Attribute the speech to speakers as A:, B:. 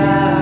A: now.